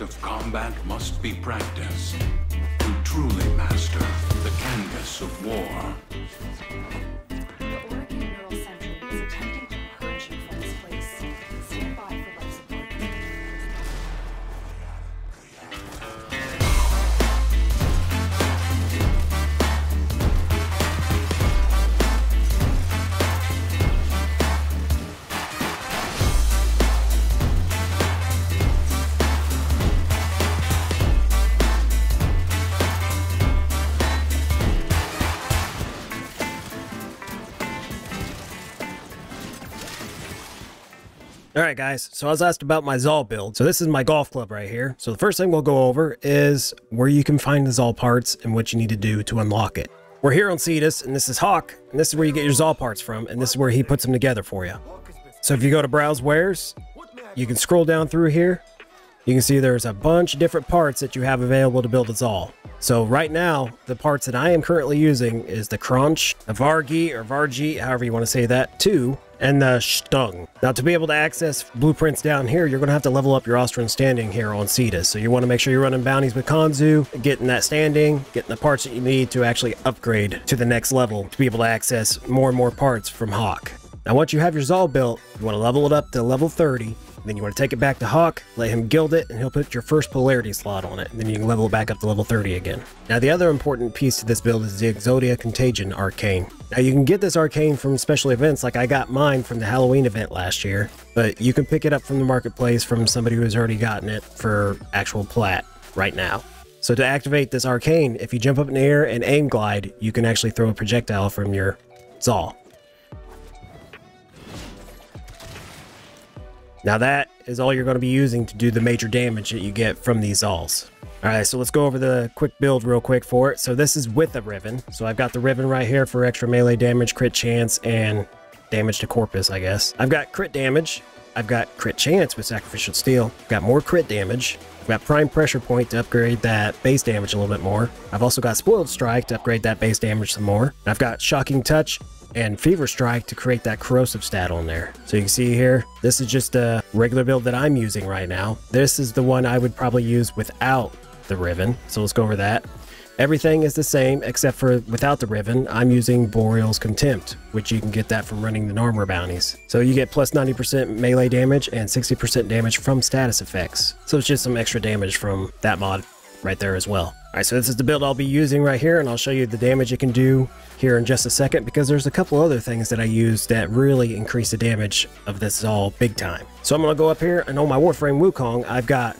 art of combat must be practiced to truly master the canvas of war. Alright guys, so I was asked about my Zaw build. So this is my golf club right here. So the first thing we'll go over is where you can find the Zaw parts and what you need to do to unlock it. We're here on Cetus, and this is Hok, and this is where you get your Zaw parts from, and this is where he puts them together for you. So if you go to Browse Wares, you can scroll down through here. You can see there's a bunch of different parts that you have available to build a Zaw. So right now, the parts that I am currently using is the Kronsh, the Vargi or Vargi, however you want to say that, 2, and the Shtung. Now to be able to access blueprints down here, you're going to have to level up your Ostron standing here on Cetus. So you want to make sure you're running bounties with Konzu, getting that standing, getting the parts that you need to actually upgrade to the next level to be able to access more and more parts from Hok. Now once you have your Zaw built, you want to level it up to level 30, then you want to take it back to Hok, let him gild it, and he'll put your first polarity slot on it. Then you can level it back up to level 30 again. Now the other important piece to this build is the Exodia Contagion Arcane. Now you can get this Arcane from special events like I got mine from the Halloween event last year, but you can pick it up from the marketplace from somebody who has already gotten it for actual plat right now. So to activate this Arcane, if you jump up in the air and aim glide, you can actually throw a projectile from your Zaw. Now that is all you're going to be using to do the major damage that you get from these alls. Alright, so let's go over the quick build real quick for it. So this is with a Riven. So I've got the Riven right here for extra melee damage, crit chance, and damage to Corpus, I guess. I've got crit damage. I've got crit chance with Sacrificial Steel. I've got more crit damage. I've got Prime Pressure Point to upgrade that base damage a little bit more. I've also got Spoiled Strike to upgrade that base damage some more. I've got Shocking Touch and Fever Strike to create that corrosive stat on there. So you can see here, this is just a regular build that I'm using right now. This is the one I would probably use without the Riven. So let's go over that. Everything is the same except for without the Riven, I'm using Boreal's Contempt, which you can get that from running the armor bounties. So you get plus 90% melee damage and 60% damage from status effects. So it's just some extra damage from that mod right there as well. Alright, so this is the build I'll be using right here, and I'll show you the damage it can do here in just a second, because there's a couple other things that I use that really increase the damage of this all big time. So I'm going to go up here, and on my Warframe Wukong, I've got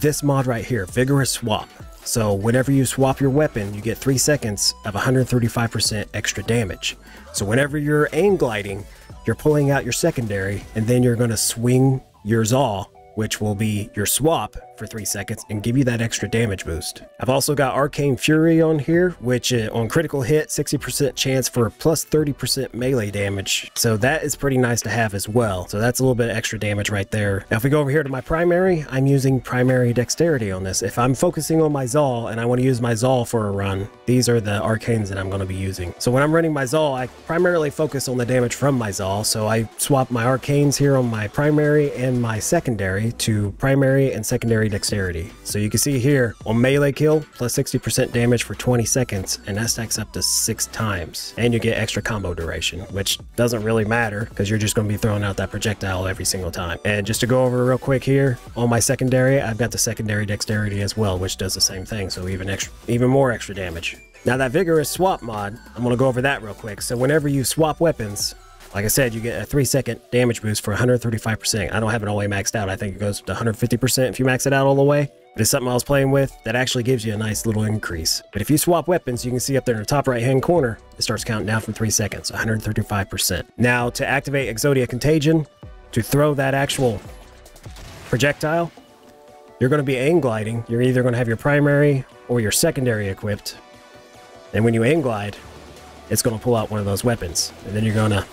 this mod right here, Vigorous Swap. So whenever you swap your weapon, you get 3 seconds of 135% extra damage. So whenever you're aim gliding, you're pulling out your secondary, and then you're going to swing your Zaw which will be your swap for 3 seconds and give you that extra damage boost. I've also got Arcane Fury on here, which uh, on critical hit, 60% chance for plus 30% melee damage. So that is pretty nice to have as well. So that's a little bit extra damage right there. Now if we go over here to my primary, I'm using primary dexterity on this. If I'm focusing on my Zaw and I want to use my Zaw for a run, these are the arcanes that I'm going to be using. So when I'm running my Zaw, I primarily focus on the damage from my Zaw. So I swap my arcanes here on my primary and my secondary to primary and secondary dexterity. So you can see here on melee kill, plus 60% damage for 20 seconds, and that stacks up to six times. And you get extra combo duration, which doesn't really matter because you're just going to be throwing out that projectile every single time. And just to go over real quick here, on my secondary, I've got the secondary dexterity as well, which does the same thing. So even extra, even more extra damage. Now that vigorous swap mod, I'm going to go over that real quick. So whenever you swap weapons, like I said, you get a 3 second damage boost for 135%. I don't have it all the way maxed out. I think it goes to 150% if you max it out all the way. But it's something I was playing with that actually gives you a nice little increase. But if you swap weapons, you can see up there in the top right hand corner, it starts counting down from 3 seconds, 135%. Now to activate Exodia Contagion, to throw that actual projectile, you're going to be aim gliding. You're either going to have your primary or your secondary equipped. And when you aim glide, it's going to pull out one of those weapons. And then you're going to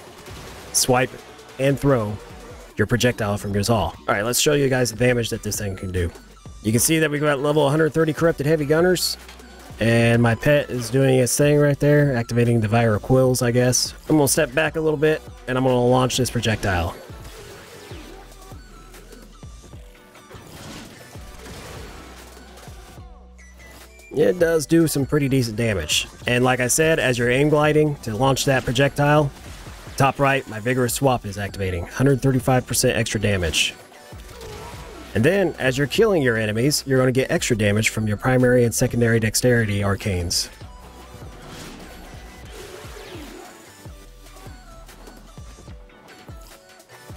swipe, and throw your projectile from your Zaw. Alright, let's show you guys the damage that this thing can do. You can see that we've got level 130 Corrupted Heavy Gunners, and my pet is doing its thing right there, activating the Viral Quills, I guess. I'm going to step back a little bit, and I'm going to launch this projectile. it does do some pretty decent damage. And like I said, as you're aim gliding to launch that projectile, top right, my Vigorous Swap is activating. 135% extra damage. And then, as you're killing your enemies, you're going to get extra damage from your primary and secondary dexterity arcanes.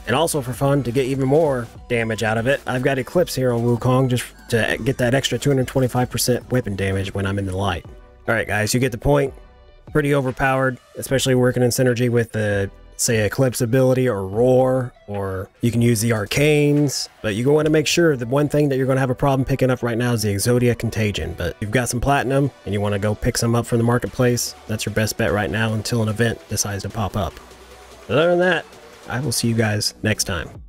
And also for fun, to get even more damage out of it, I've got Eclipse here on Wukong just to get that extra 225% weapon damage when I'm in the light. Alright guys, you get the point. Pretty overpowered, especially working in synergy with the, say, Eclipse ability or Roar, or you can use the Arcanes, but you want to make sure the one thing that you're going to have a problem picking up right now is the Exodia Contagion, but you've got some Platinum and you want to go pick some up from the marketplace, that's your best bet right now until an event decides to pop up. Other than that, I will see you guys next time.